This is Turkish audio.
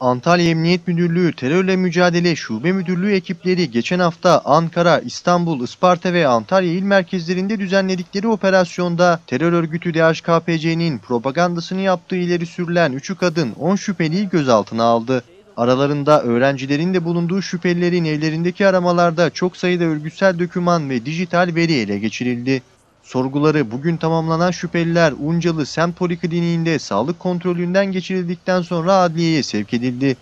Antalya Emniyet Müdürlüğü Terörle Mücadele Şube Müdürlüğü ekipleri geçen hafta Ankara, İstanbul, Isparta ve Antalya il merkezlerinde düzenledikleri operasyonda terör örgütü DHKPC'nin propagandasını yaptığı ileri sürülen 3'ü kadın 10 şüpheliyi gözaltına aldı. Aralarında öğrencilerin de bulunduğu şüphelilerin evlerindeki aramalarda çok sayıda örgütsel döküman ve dijital veri ele geçirildi. Sorguları bugün tamamlanan şüpheliler Uncalı Semt Polikliniğinde sağlık kontrolünden geçirildikten sonra adliyeye sevk edildi.